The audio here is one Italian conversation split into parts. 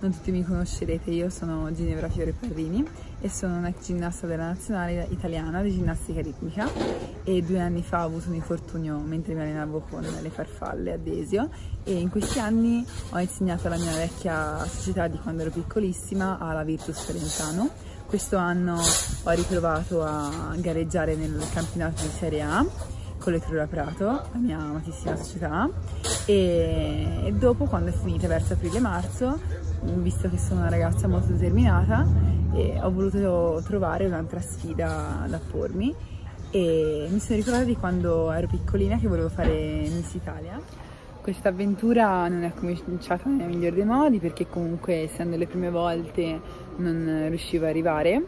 Non tutti mi conoscerete, io sono Ginevra Fiore Parrini e sono una ginnasta della nazionale italiana di ginnastica ritmica e due anni fa ho avuto un infortunio mentre mi allenavo con le farfalle a Desio e in questi anni ho insegnato alla mia vecchia società di quando ero piccolissima alla Virtus Salentano. Questo anno ho riprovato a gareggiare nel campionato di Serie A con le Trura Prato, la mia amatissima società. E dopo quando è finita verso aprile-marzo visto che sono una ragazza molto determinata ho voluto trovare un'altra sfida da pormi. E mi sono ricordata di quando ero piccolina che volevo fare Miss Italia. Questa avventura non è cominciata nel miglior dei modi perché comunque essendo le prime volte non riuscivo ad arrivare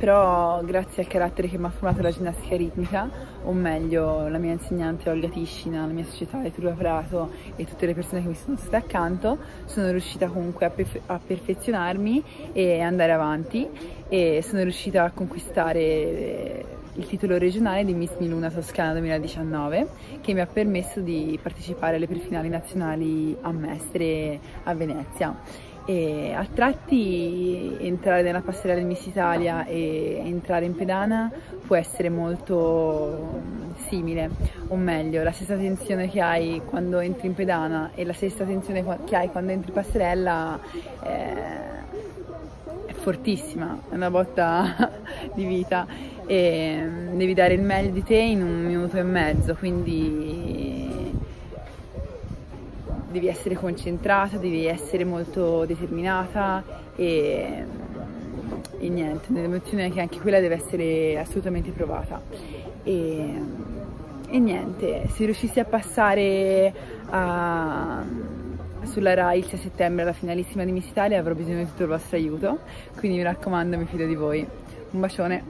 però grazie al carattere che mi ha formato la ginnastica ritmica, o meglio la mia insegnante Olga Tiscina, la mia società Etrua Prato e tutte le persone che mi sono state accanto, sono riuscita comunque a, perfe a perfezionarmi e andare avanti e sono riuscita a conquistare il titolo regionale di Miss Miluna Toscana 2019 che mi ha permesso di partecipare alle prefinali nazionali a Mestre a Venezia e a tratti entrare nella passerella di Miss Italia e entrare in pedana può essere molto simile, o meglio, la stessa tensione che hai quando entri in pedana e la stessa tensione che hai quando entri in passerella eh, è fortissima, è una botta di vita. E devi dare il meglio di te in un minuto e mezzo, quindi devi essere concentrata, devi essere molto determinata e, e niente, un'emozione che anche quella deve essere assolutamente provata. E, e niente, se riuscissi a passare a, sulla RAI il 6 settembre alla finalissima di Miss Italia avrò bisogno di tutto il vostro aiuto, quindi mi raccomando mi fido di voi. Un bacione!